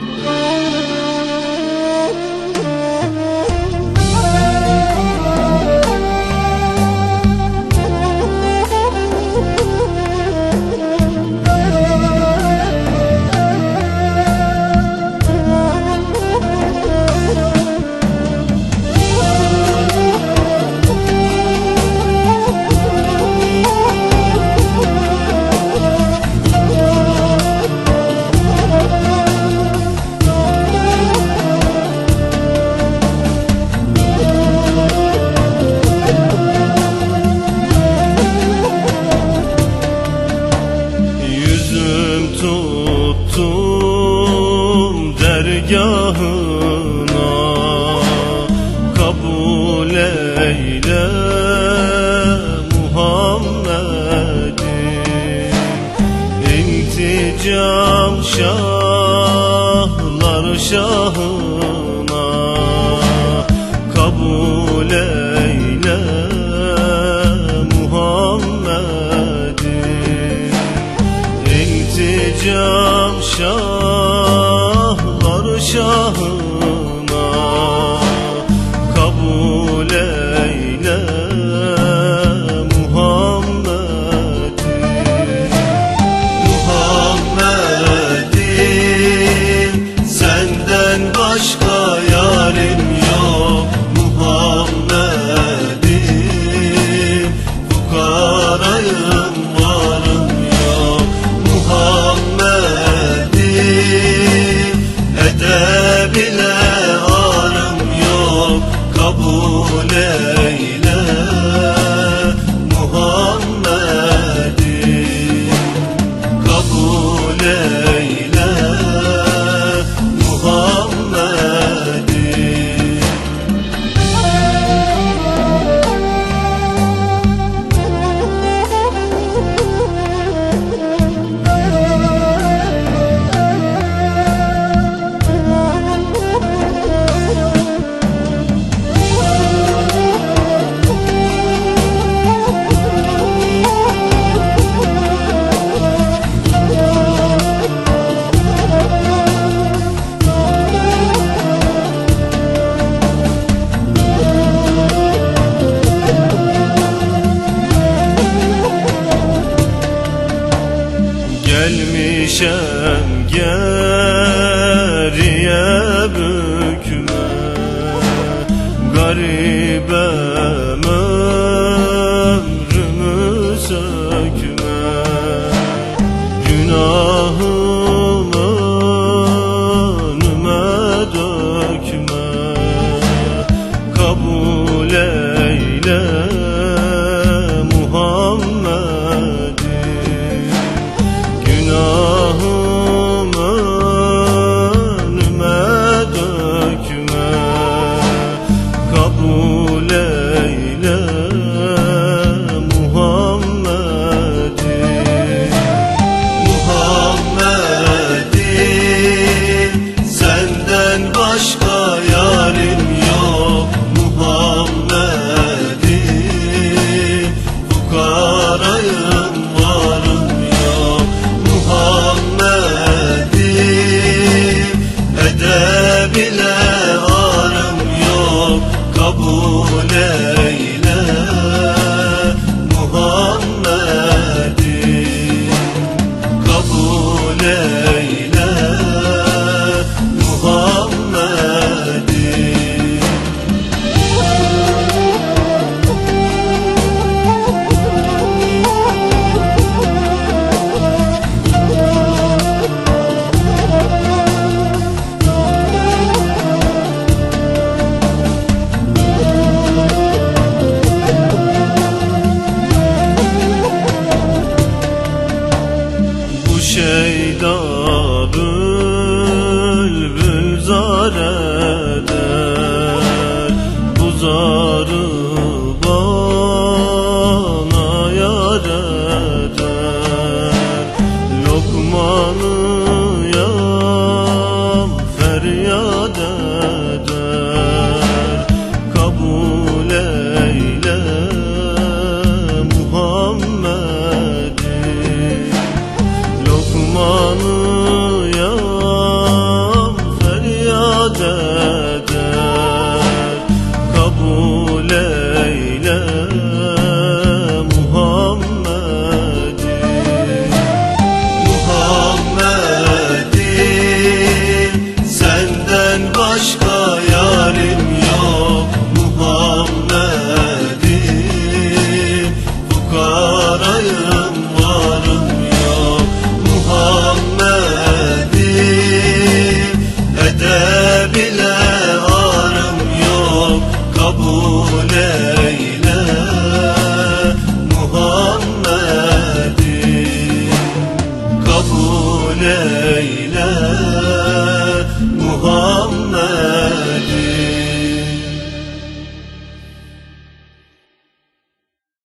Yeah. bu Leyla Muhammed'im İlticam şahlar şahına Kabul eyle Muhammed'im İlticam şah bile arım yok kabul eyle. Muhammed'im kabul eyle. 这 başka yarim canım Leyle Muhammed.